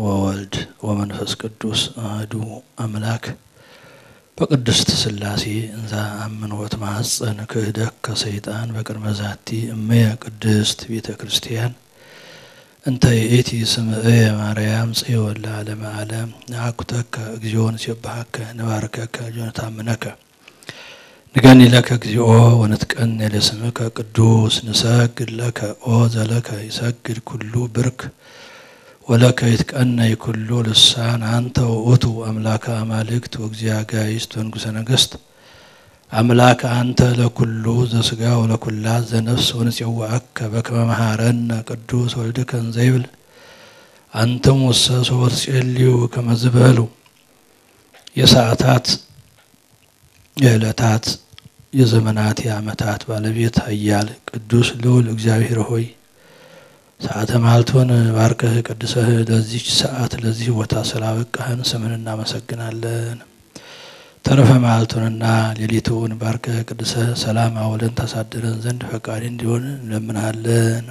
ወወልድ ወመንፈስ ቅዱስ አህዱ አምላክ በቅድስት ሥላሴ እንዛ አምንወት ማሐፀን ክህደት ከሰይጣን በቅድመ ዛቲ እመየ ቅድስት ቤተ ክርስቲያን እንተ ይእቲ ስምዕየ ማርያም ጽዮን ለዓለመ ዓለም ነአኩተከ እግዚኦ ንሴብሐከ ንባርከከ ጆነታምነከ ንገኒ ለከ እግዚኦ ወንትቀን ለስምከ ቅዱስ ንሰግድ ለከ ኦ ዘለከ ይሰግድ ኩሉ ብርክ ወለከ ይትቀነይ ኩሉ ልሳን አንተ ውእቱ አምላከ አማልክት ወእግዚአ አጋእዝት ወንጉሰ ነገስት አምላክ አንተ ለኩሉ ዘስጋ ወለኩላ ዘነፍስ ወንጼውዐከ በከመ መሃረነ ቅዱስ ወልድከ እንዘይብል አንትሙሰ ሶበ ትጼልዩ ከመ የሰዓታት የዕለታት የዘመናት የዓመታት ባለቤት ኃያል ቅዱስ ልዑል እግዚአብሔር ሆይ ሰዓተ ማልቶን ባርከህ ቀድሰህ ለዚች ሰዓት ለዚህ ቦታ ስላበቃህን ስምን እናመሰግናለን። ተረፈ ማልቶንና ሌሊቱን ባርከህ ቅድሰህ ሰላም አውለን ታሳድረን ዘንድ ፈቃድ እንዲሆን እንለምናለን።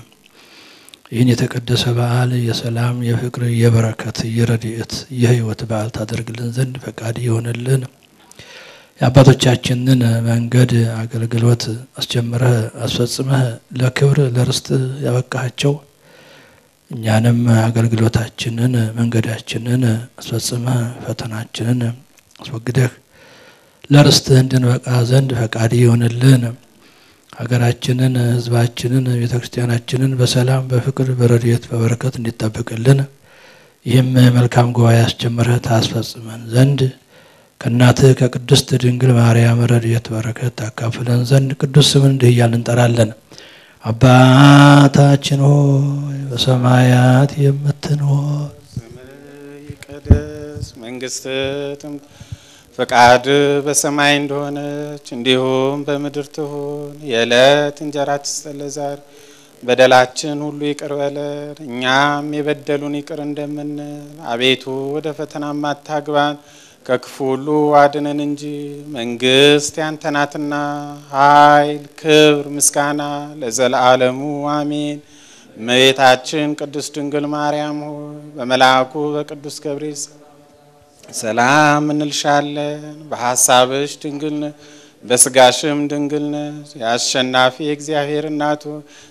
ይህን የተቀደሰ በዓል የሰላም፣ የፍቅር፣ የበረከት፣ የረድኤት፣ የህይወት በዓል ታደርግልን ዘንድ ፈቃድ ይሆንልን። የአባቶቻችንን መንገድ አገልግሎት አስጀምረህ አስፈጽመህ ለክብር ለርስት ያበቃሃቸው እኛንም አገልግሎታችንን መንገዳችንን አስፈጽመህ ፈተናችንን አስወግደህ ለርስትህ እንድንበቃ ዘንድ ፈቃድ ይሆንልን። ሀገራችንን፣ ህዝባችንን፣ ቤተ ክርስቲያናችንን በሰላም በፍቅር በረድኤት በበረከት እንዲጠብቅልን ይህም መልካም ጉባኤ አስጀምረህ ታስፈጽመን ዘንድ ከእናትህ ከቅድስት ድንግል ማርያም ረድኤት በረከት ታካፍለን ዘንድ ቅዱስ ስምን እንዲህ እያልን እንጠራለን። አባታችን ሆይ በሰማያት የምትኖር ስምህ ይቀደስ፣ መንግስትህ ትምጣ፣ ፈቃድ በሰማይ እንደሆነች እንዲሁም በምድር ትሁን። የዕለት እንጀራችንን ስጠን ዛሬ፣ በደላችን ሁሉ ይቅር በለን እኛም የበደሉን ይቅር እንደምንል፣ አቤቱ ወደ ፈተናም አታግባን ከክፉ ሁሉ አድነን እንጂ መንግስት ያንተ ናትና፣ ኃይል፣ ክብር፣ ምስጋና ለዘለዓለሙ አሜን። እመቤታችን ቅድስት ድንግል ማርያም ሆይ በመልአኩ በቅዱስ ገብርኤል ሰላም እንልሻለን። በሀሳብሽ ድንግል በስጋሽም ድንግል ነሽ። የአሸናፊ የእግዚአብሔር እናቱ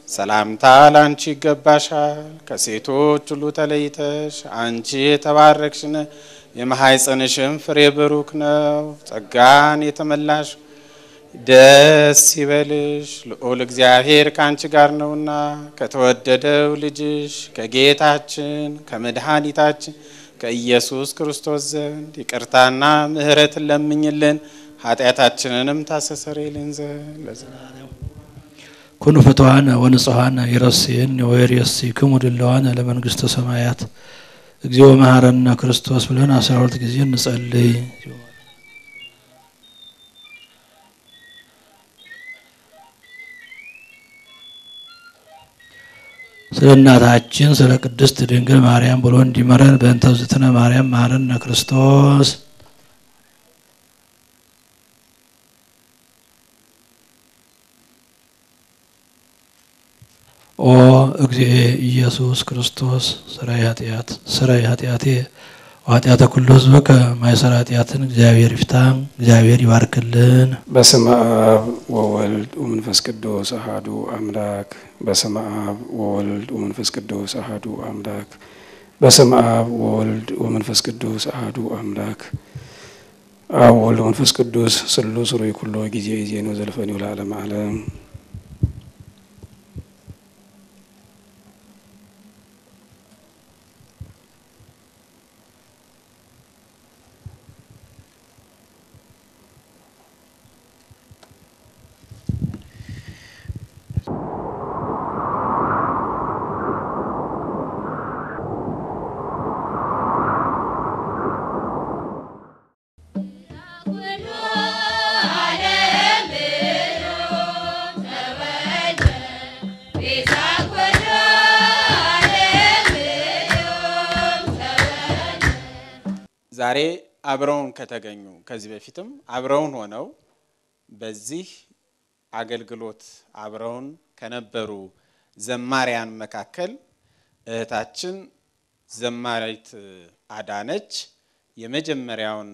ሰላምታ ላንቺ ይገባሻል። ከሴቶች ሁሉ ተለይተሽ አንቺ የተባረክሽ የማኅፀንሽም ፍሬ ብሩክ ነው። ጸጋን የተመላሽ ደስ ይበልሽ፣ ልዑል እግዚአብሔር ከአንቺ ጋር ነውና ከተወደደው ልጅሽ ከጌታችን ከመድኃኒታችን ከኢየሱስ ክርስቶስ ዘንድ ይቅርታና ምሕረትን ለምኝልን። ኃጢአታችንንም ታስተሰርይልን ዘንድ ለዘላለሙ ኩኑ ፍትዋነ ወንጽሐነ ይረስየን ወይሬስይክሙ ድለዋነ ለመንግስተ ሰማያት እግዚኦ መሐረነ ክርስቶስ ብለን አስራ ሁለት ጊዜ እንጸልይ። ስለ እናታችን ስለ ቅድስት ድንግል ማርያም ብሎ እንዲመረን በእንተ እግዝእትነ ማርያም መሐረነ ክርስቶስ። ኦ እግዚእ ኢየሱስ ክርስቶስ ስራይ ኃጢአት ስራይ ኃጢአቴ ኃጢአተ ኩሉ ህዝበከ ማይሰራ ኃጢአትን እግዚአብሔር ይፍታ፣ እግዚአብሔር ይባርክልን። በስመ አብ ወወልድ ወመንፈስ ቅዱስ አሐዱ አምላክ። በስመ አብ ወወልድ ወመንፈስ ቅዱስ አሐዱ አምላክ። በስመ አብ ወወልድ ወመንፈስ ቅዱስ አሐዱ አምላክ። አብ ወወልድ ወመንፈስ ቅዱስ ስሉስ ሩይ ኩሎ ጊዜ ጊዜ ነው ዘልፈኒ ለዓለመ ዓለም ዛሬ አብረውን ከተገኙ ከዚህ በፊትም አብረውን ሆነው በዚህ አገልግሎት አብረውን ከነበሩ ዘማሪያን መካከል እህታችን ዘማሪት አዳነች የመጀመሪያውን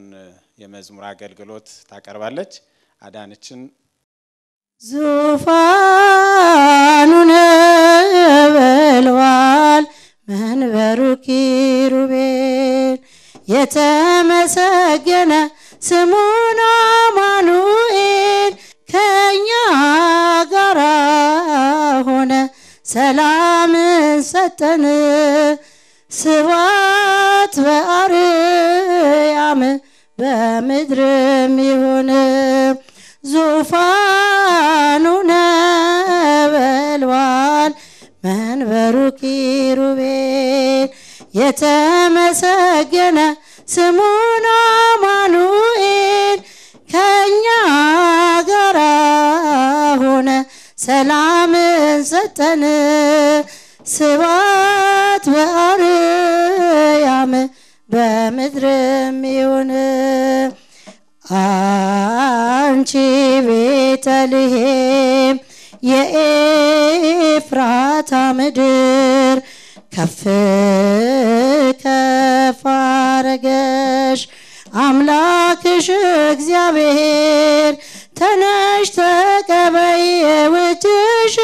የመዝሙር አገልግሎት ታቀርባለች። አዳነችን ዙፋኑ የተመሰገነ ስሙን አማኑኤል ከእኛ ጋራ ሆነ። ሰላምን ሰጠን። ስባት በአርያም በምድርም ይሁን። ዙፋኑ ሰላምን ሰጠን ስባት በአርያም በምድርም ይሁን አንቺ ቤተልሔም የኤፍራታ ምድር ከፍ ከፍ አረገሽ አምላክሽ እግዚአብሔር ተነሽ እጅሽ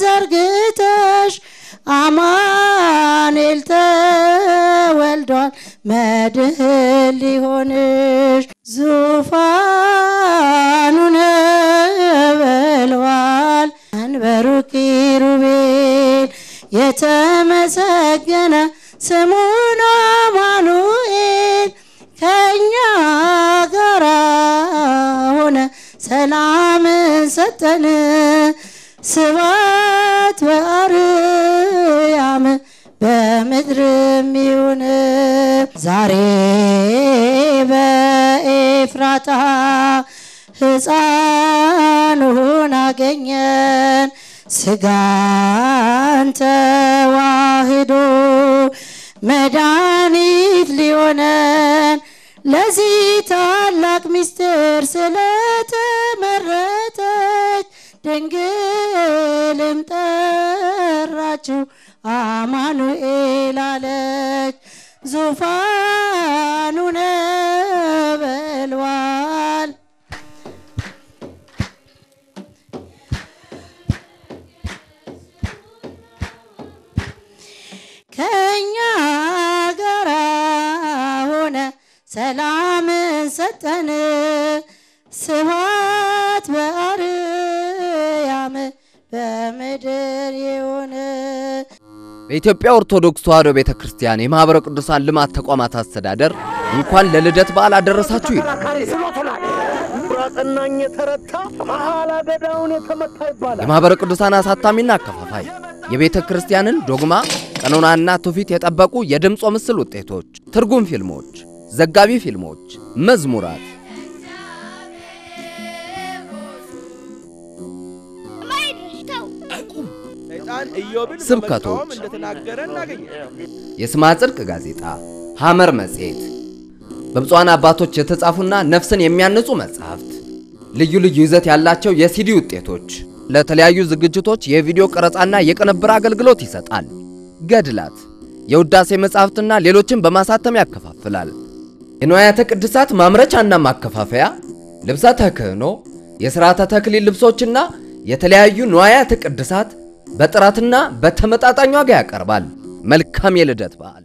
ዘርግተሽ አማኑኤል ተወልዷል። መድህን ሊሆንሽ ዙፋኑ ነበልባል መንበሩ ኪሩቤል የተመሰገነ ስሙን አማኑኤል ሰጠን ስባት በአርያም በምድርም ይሁን። ዛሬ በኤፍራታ ሕፃኑን አገኘን። ስጋን ተዋህዶ መድኃኒት ሊሆነን ለዚህ ታላቅ ምስጢር ስለተመረጠች ድንግልም ጠራችው አማኑኤል አለች። ዙፋኑ ነበልባል ከእኛ ጋራ ሆነ ሰላምን ሰጠን በኢትዮጵያ ኦርቶዶክስ ተዋሕዶ ቤተ ክርስቲያን የማኅበረ ቅዱሳን ልማት ተቋማት አስተዳደር እንኳን ለልደት በዓል አደረሳችሁ ይላል። ራቀናኝ የተረታ መሐላ ገዳውን የተመታ ይባላል። የማኅበረ ቅዱሳን አሳታሚና አከፋፋይ የቤተ ክርስቲያንን ዶግማ ቀኖናና ትውፊት የጠበቁ የድምፆ ምስል ውጤቶች፣ ትርጉም ፊልሞች፣ ዘጋቢ ፊልሞች፣ መዝሙራት ስብከቶች፣ የስማ ጽድቅ ጋዜጣ፣ ሐመር መጽሔት፣ በብፁዓን አባቶች የተጻፉና ነፍስን የሚያንጹ መጻሕፍት፣ ልዩ ልዩ ይዘት ያላቸው የሲዲ ውጤቶች፣ ለተለያዩ ዝግጅቶች የቪዲዮ ቀረጻና የቅንብር አገልግሎት ይሰጣል። ገድላት፣ የውዳሴ መጻሕፍትና ሌሎችን በማሳተም ያከፋፍላል። የንዋያተ ቅድሳት ማምረቻና ማከፋፈያ፣ ልብሰ ተክህኖ፣ የሥርዓተ ተክሊል ልብሶችና የተለያዩ ንዋያተ ቅድሳት በጥራትና በተመጣጣኝ ዋጋ ያቀርባል። መልካም የልደት በዓል